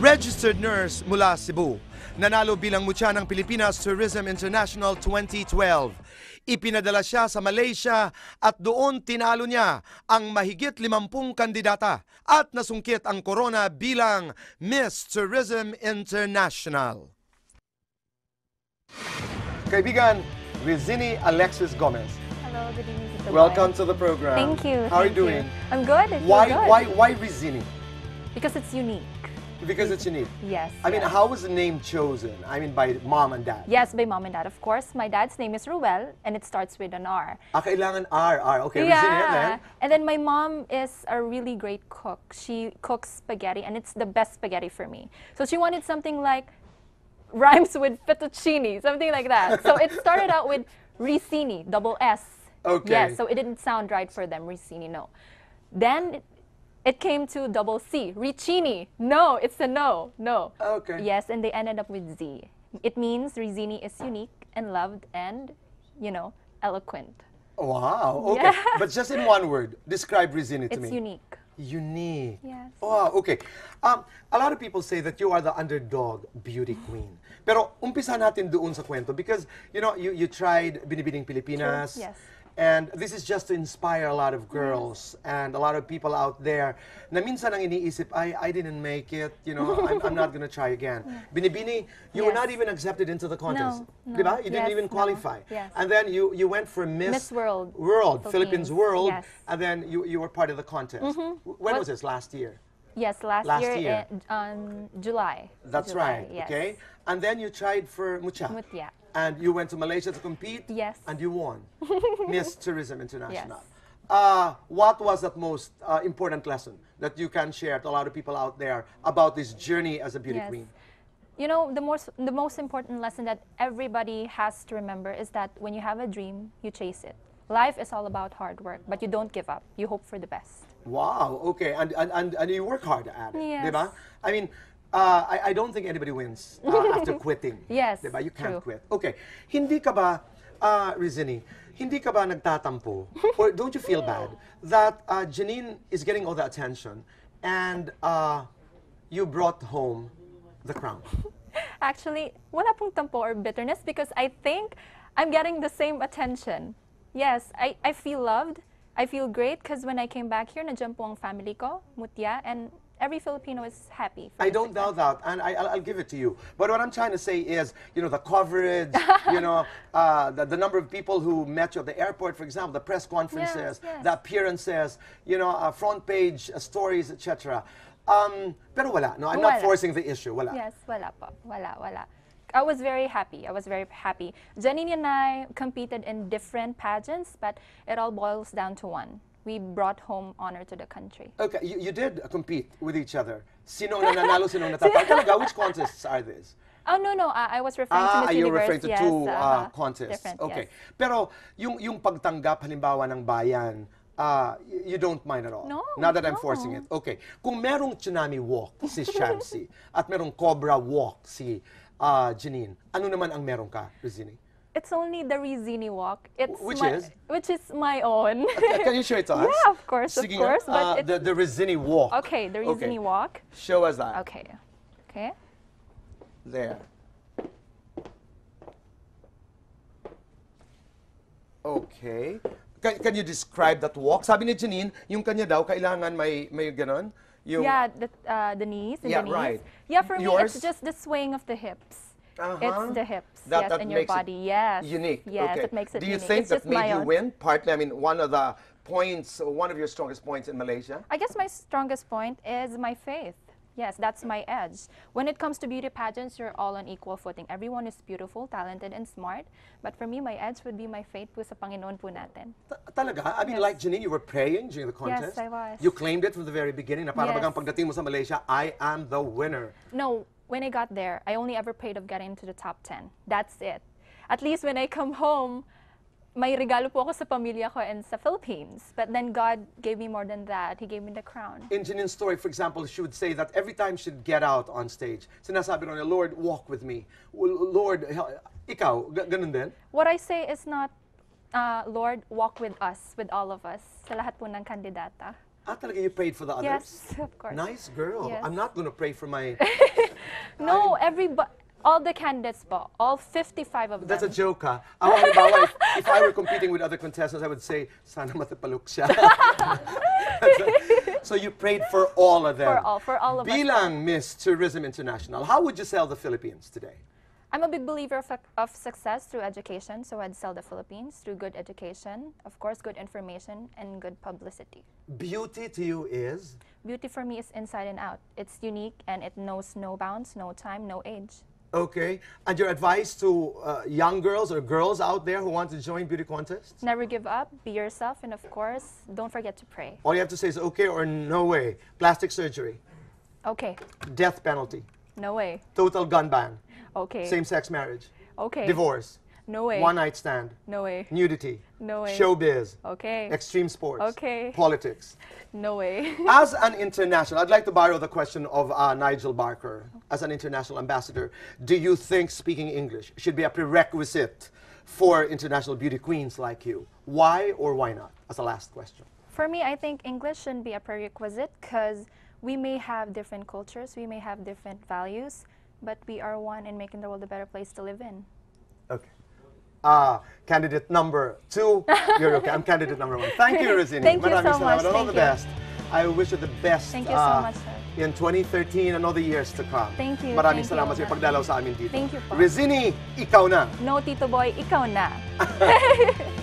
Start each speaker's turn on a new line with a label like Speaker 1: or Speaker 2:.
Speaker 1: registered nurse mula Cebu. Nanalo bilang mutya ng Pilipinas Tourism International 2012. Ipinadala siya sa Malaysia at doon tinalo niya ang mahigit 50 kandidata at nasungkit ang corona bilang Miss Tourism International. Kaibigan, Rizini Alexis Gomez.
Speaker 2: Hello, good evening, Boy.
Speaker 1: Welcome to the program.
Speaker 2: Thank you.
Speaker 1: How are you
Speaker 2: thank
Speaker 1: doing?
Speaker 2: I'm good.
Speaker 1: Why,
Speaker 2: good.
Speaker 1: why, why Rizini?
Speaker 2: Because it's unique.
Speaker 1: Because it's unique.
Speaker 2: Yes.
Speaker 1: I mean,
Speaker 2: yes.
Speaker 1: how was the name chosen? I mean, by mom and dad.
Speaker 2: Yes, by mom and dad, of course. My dad's name is Ruel, and it starts with an R.
Speaker 1: Ah, kailangan R, R. Okay, eh?
Speaker 2: And then my mom is a really great cook. She cooks spaghetti, and it's the best spaghetti for me. So she wanted something like rhymes with fettuccine, something like that. So it started out with Ricini, double S.
Speaker 1: Okay.
Speaker 2: Yes, so it didn't sound right for them, Ricini, no. Then it, came to double C, Ricini. No, it's a no, no.
Speaker 1: Okay.
Speaker 2: Yes, and they ended up with Z. It means Rizzini is unique and loved and, you know, eloquent.
Speaker 1: Wow, okay. But just in one word, describe Rizzini to
Speaker 2: It's
Speaker 1: me.
Speaker 2: unique.
Speaker 1: Unique.
Speaker 2: Yes.
Speaker 1: Wow, okay. Um, a lot of people say that you are the underdog beauty queen. Pero umpisa natin doon sa kwento because, you know, you, you tried Binibining Pilipinas.
Speaker 2: True, yes.
Speaker 1: And this is just to inspire a lot of girls and a lot of people out there na minsan ang iniisip, I, I didn't make it, you know, I'm, I'm not gonna try again. Binibini, you were
Speaker 2: Yes.
Speaker 1: not even accepted into the contest.
Speaker 2: No, no.
Speaker 1: You didn't
Speaker 2: Yes,
Speaker 1: even
Speaker 2: no.
Speaker 1: qualify.
Speaker 2: Yes.
Speaker 1: And then you, you went for Miss,
Speaker 2: Miss World,
Speaker 1: World, Philippines,
Speaker 2: Philippines.
Speaker 1: World,
Speaker 2: Yes. Mm-hmm.
Speaker 1: and then you, you were part of the contest. W- When was this? Last year?
Speaker 2: Yes, last,
Speaker 1: Last
Speaker 2: year,
Speaker 1: year.
Speaker 2: in- on July.
Speaker 1: That's
Speaker 2: July,
Speaker 1: right.
Speaker 2: Yes.
Speaker 1: Okay. And then you tried for Mucha.
Speaker 2: Mutya.
Speaker 1: And you went to Malaysia to compete.
Speaker 2: Yes.
Speaker 1: And you won Miss Tourism International.
Speaker 2: Yes.
Speaker 1: Uh, what was that most uh, important lesson that you can share to a lot of people out there about this journey as a beauty
Speaker 2: Yes.
Speaker 1: queen?
Speaker 2: You know, the most the most important lesson that everybody has to remember is that when you have a dream, you chase it. Life is all about hard work, but you don't give up. You hope for the best.
Speaker 1: Wow. Okay. And and, and, and you work hard at it.
Speaker 2: Yes.
Speaker 1: Diba? I mean, uh, I, I don't think anybody wins uh, after quitting.
Speaker 2: Yes,
Speaker 1: Diba? You can't
Speaker 2: true.
Speaker 1: quit. Okay. Hindi ka ba, uh, Rizzini, hindi ka ba nagtatampo or don't you feel bad that uh, Janine is getting all the attention and uh, you brought home the crown?
Speaker 2: Actually, wala pong tampo or bitterness because I think I'm getting the same attention. Yes, I, I feel loved. I feel great because when I came back here, nandiyan po ang family ko, Mutya, and every Filipino is happy.
Speaker 1: I don't doubt that, and I, I'll, I'll give it to you. But what I'm trying to say is, you know, the coverage, you know, uh, the, the number of people who met you at the airport, for example, the press conferences,
Speaker 2: yes.
Speaker 1: the appearances, you know, uh, front page uh, stories, etc. Um, pero wala, no, I'm not forcing the issue, wala.
Speaker 2: Yes, wala po. Wala, wala. I was very happy. I was very happy. Janine and I competed in different pageants, but it all boils down to one. We brought home honor to the country.
Speaker 1: Okay, you, you did uh, compete with each other. Sino ang nanalo, sino ang natatalo? Talaga, which contests are these?
Speaker 2: Oh, no, no. I, I was referring to
Speaker 1: Ah,
Speaker 2: Miss
Speaker 1: you're
Speaker 2: Universe.
Speaker 1: referring to
Speaker 2: yes,
Speaker 1: two uh,
Speaker 2: uh-huh.
Speaker 1: contests. Okay.
Speaker 2: yes.
Speaker 1: Pero yung yung pagtanggap halimbawa ng bayan, uh, you don't mind at all.
Speaker 2: No,
Speaker 1: Not that I'm
Speaker 2: no.
Speaker 1: forcing it. Okay. Kung merong tsunami walk si Shamsi at merong cobra walk si uh, Janine, ano naman ang meron ka, Rizini?
Speaker 2: It's only the Rizzini walk. It's
Speaker 1: Which
Speaker 2: my,
Speaker 1: is?
Speaker 2: Which is my own.
Speaker 1: Can you show it to us?
Speaker 2: Yeah, of course, of
Speaker 1: Sige nga,
Speaker 2: course, but
Speaker 1: uh,
Speaker 2: it's-
Speaker 1: the, the Rizzini walk.
Speaker 2: okay, the Rizzini walk.
Speaker 1: Show us that.
Speaker 2: Okay. Okay.
Speaker 1: There. Okay. Can, can you describe that walk? Sabi ni Janine, yung kanya daw, kailangan may, may ganon. Yung,
Speaker 2: yeah, the, uh, the knees and
Speaker 1: Yeah,
Speaker 2: the knees.
Speaker 1: right.
Speaker 2: Yeah, for me,
Speaker 1: Yours?
Speaker 2: it's just the swaying of the hips.
Speaker 1: Uh-huh.
Speaker 2: It's the hips,
Speaker 1: That-
Speaker 2: yes,
Speaker 1: that
Speaker 2: and your body. Yes.
Speaker 1: unique.
Speaker 2: Yes,
Speaker 1: okay.
Speaker 2: it makes it
Speaker 1: Do you
Speaker 2: unique.
Speaker 1: think
Speaker 2: it's
Speaker 1: that made you
Speaker 2: own.
Speaker 1: win? Partly, I mean, one of the points, one of your strongest points in Malaysia.
Speaker 2: I guess my strongest point is my faith. Yes, that's my edge. When it comes to beauty pageants, you're all on equal footing. Everyone is beautiful, talented, and smart. But for me, my edge would be my faith po sa Panginoon po natin.
Speaker 1: Ta- Talaga? I mean,
Speaker 2: Yes.
Speaker 1: like Janine, you were praying during the contest.
Speaker 2: Yes, I was.
Speaker 1: You claimed it from the very beginning na para
Speaker 2: Yes.
Speaker 1: bagang pagdating mo sa Malaysia, I am the winner.
Speaker 2: No, when I got there, I only ever prayed of getting into the top 10. That's it. At least when I come home, may regalo po ako sa pamilya ko and sa Philippines. But then God gave me more than that. He gave me the crown.
Speaker 1: In Janine's story, for example, she would say that every time she'd get out on stage, sinasabi raw niya, Lord, walk with me. Lord, ikaw, ga- ganun din?
Speaker 2: What I say is not, uh, Lord, walk with us, with all of us, sa lahat po ng kandidata.
Speaker 1: Ah, talaga you prayed for the others?
Speaker 2: Yes, of course.
Speaker 1: Nice girl.
Speaker 2: Yes.
Speaker 1: I'm not gonna pray for my...
Speaker 2: No, everybody, all the candidates po, all 55 of them.
Speaker 1: That's a joke, ha? Ako, halimbawa, if, if I were competing with other contestants, I would say, sana matapalok siya. so you prayed for all of them.
Speaker 2: For all, for all of us.
Speaker 1: Bilang Miss Tourism International, how would you sell the Philippines today?
Speaker 2: I'm a big believer of, of success through education, so I'd sell the Philippines through good education, of course, good information, and good publicity.
Speaker 1: Beauty to you is?
Speaker 2: Beauty for me is inside and out. It's unique and it knows no bounds, no time, no age.
Speaker 1: Okay. And your advice to uh, young girls or girls out there who want to join beauty contests?
Speaker 2: Never give up, be yourself, and of course, don't forget to pray.
Speaker 1: All you have to say is okay or no way. Plastic surgery,
Speaker 2: Okay,
Speaker 1: death penalty,
Speaker 2: no way.
Speaker 1: total gun ban,
Speaker 2: Okay,
Speaker 1: same-sex marriage,
Speaker 2: okay.
Speaker 1: divorce,
Speaker 2: No way.
Speaker 1: one-night stand,
Speaker 2: No way.
Speaker 1: nudity,
Speaker 2: No way.
Speaker 1: showbiz,
Speaker 2: Okay.
Speaker 1: extreme sports,
Speaker 2: Okay.
Speaker 1: politics.
Speaker 2: No way.
Speaker 1: As an international, I'd like to borrow the question of uh, Nigel Barker. As an international ambassador, do you think speaking English should be a prerequisite for international beauty queens like you? Why or why not? As a last question.
Speaker 2: For me, I think English shouldn't be a prerequisite because we may have different cultures, we may have different values, but we are one in making the world a better place to live in.
Speaker 1: Okay. Uh, candidate number two, you're okay. I'm candidate number one. Thank you, Rosini.
Speaker 2: Thank you so much.
Speaker 1: all
Speaker 2: Thank
Speaker 1: the
Speaker 2: you.
Speaker 1: best. I wish you the best
Speaker 2: Thank you so
Speaker 1: uh,
Speaker 2: much, sir.
Speaker 1: in 2013 and all the years to come.
Speaker 2: Thank you,
Speaker 1: Maraming
Speaker 2: thank you,
Speaker 1: salamat sa
Speaker 2: Ma'am.
Speaker 1: pagdalaw sa amin dito.
Speaker 2: Thank you po.
Speaker 1: Rizzini, ikaw na.
Speaker 2: No, Tito Boy, ikaw na.